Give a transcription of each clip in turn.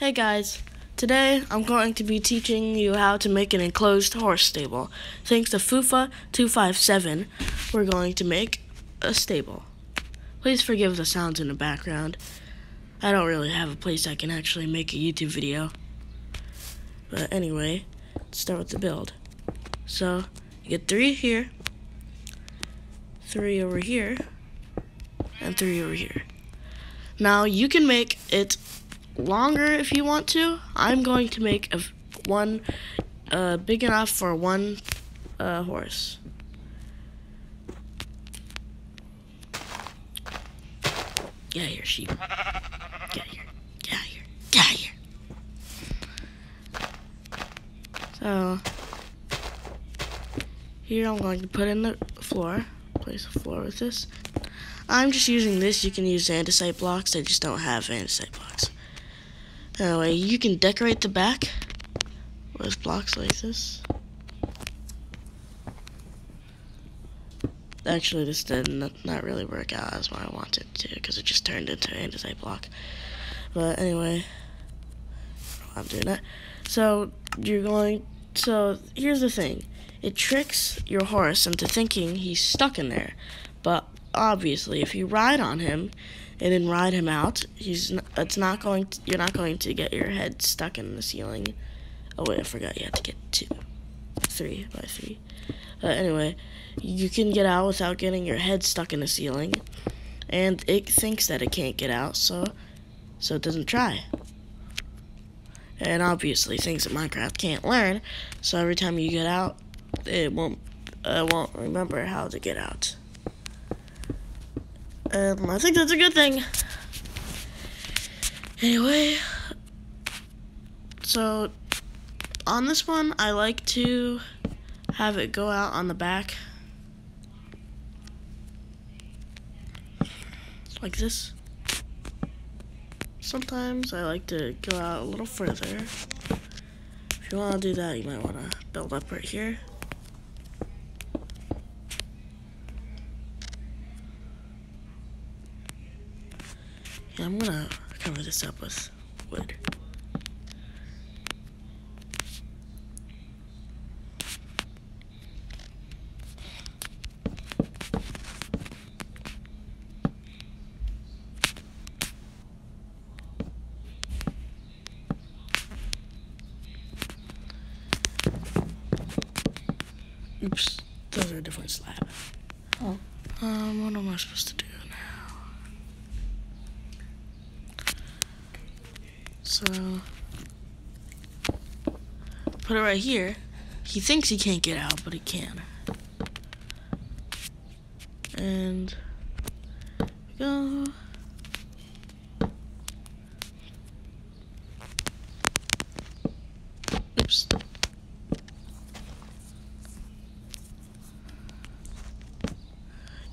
Hey guys, today I'm going to be teaching you how to make an enclosed horse stable. Thanks to Fufa 257, we're going to make a stable. Please forgive the sounds in the background. I don't really have a place I can actually make a YouTube video. But anyway, let's start with the build. So, you get three here, three over here, and three over here. Now, you can make it longer if you want to. I'm going to make a one uh, big enough for one uh, horse. Get here, sheep. Get here. Get here. Get here. So here I'm going to put in the floor. Place the floor with this. I'm just using this. You can use andesite blocks. I just don't have andesite blocks. Anyway, you can decorate the back with blocks like this. Actually, this did not really work out as what I wanted to because it just turned into an andesite block. But anyway, I'm doing that. So you're going. So here's the thing. It tricks your horse into thinking he's stuck in there, but obviously, if you ride on him and then ride him out, he's not, it's not going. To, you're not going to get your head stuck in the ceiling. Oh wait, I forgot you have to get two, three by three. Uh, anyway, you can get out without getting your head stuck in the ceiling, and it thinks that it can't get out, so so it doesn't try. And obviously, things in Minecraft can't learn, so every time you get out, it won't uh, won't remember how to get out. Um, I think that's a good thing. Anyway, so on this one, I like to have it go out on the back. Like this. Sometimes I like to go out a little further. If you want to do that, you might want to build up right here. Yeah, I'm gonna cover this up with wood. Oops, those are a different slab. Oh. Um, what am I supposed to do? So, put it right here. He thinks he can't get out, but he can. And go. Oops.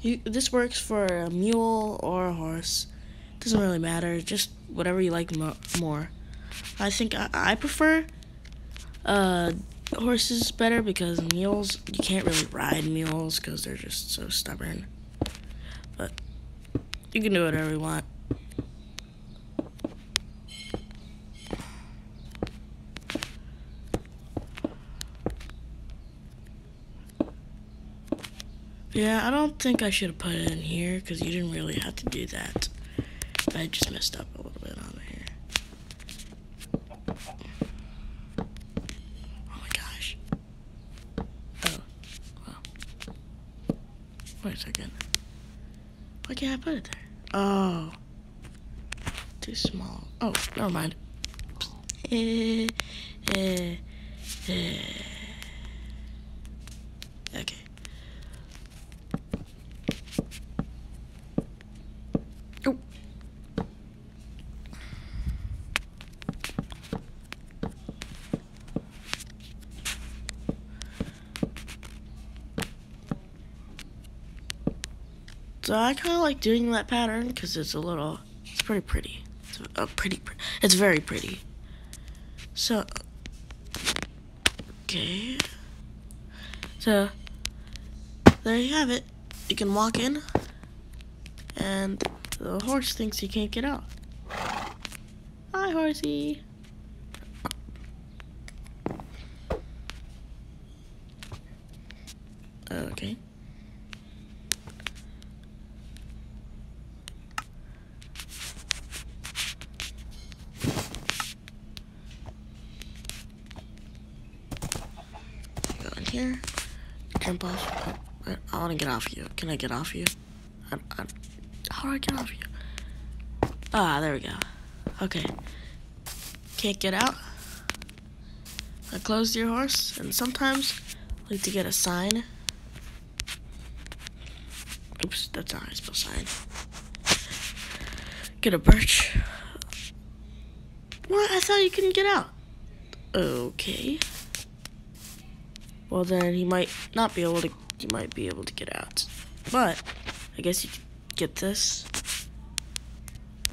You, this works for a mule or a horse. Doesn't really matter. Just whatever you like mo more. I think I, I prefer uh, horses better because mules you can't really ride mules because they're just so stubborn. But you can do whatever you want. Yeah, I don't think I should have put it in here because you didn't really have to do that. I just messed up a little bit on here. Oh my gosh. Oh, wow. Wait a second. Why can't I put it there? Oh. Too small. Oh, never mind. Eh, eh, eh. Okay. Oh. So I kind of like doing that pattern because it's a little, it's pretty pretty. It's a, pretty, it's very pretty. So, okay. So, there you have it. You can walk in, and the horse thinks he can't get out. Hi, horsey. Okay. Go in here. Jump off. I, I want to get off you. Can I get off you? I, I, how do I get off you? Ah, there we go. Okay. Can't get out. I closed your horse, and sometimes I like to get a sign. Oops, that's not how I spell sign. Get a birch. What? I thought you couldn't get out. Okay. Well then, he might not be able to. He might be able to get out, but I guess you could get this.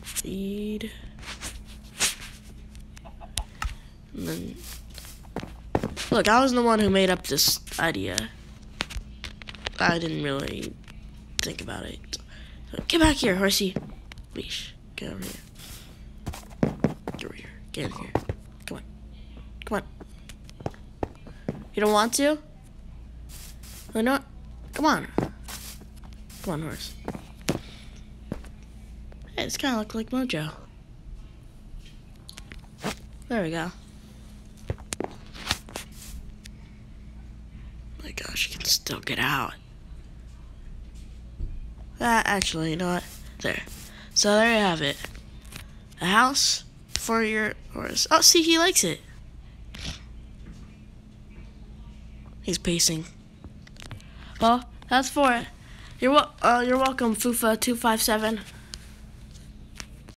Feed. And then, look, I was the one who made up this idea. I didn't really think about it. So, get back here, horsey. Leash. Get over here. Get over here. Get in here. Come on. Come on. You don't want to? Why not? Come on. Come on, horse. Hey, this kind of like Mojo. There we go. My gosh, you can still get out. Uh, actually, you know what? There. So there you have it. A house for your horse. Oh, see, he likes it. He's pacing. Well, that's for it. You're uh, you're welcome, Fufa two five seven.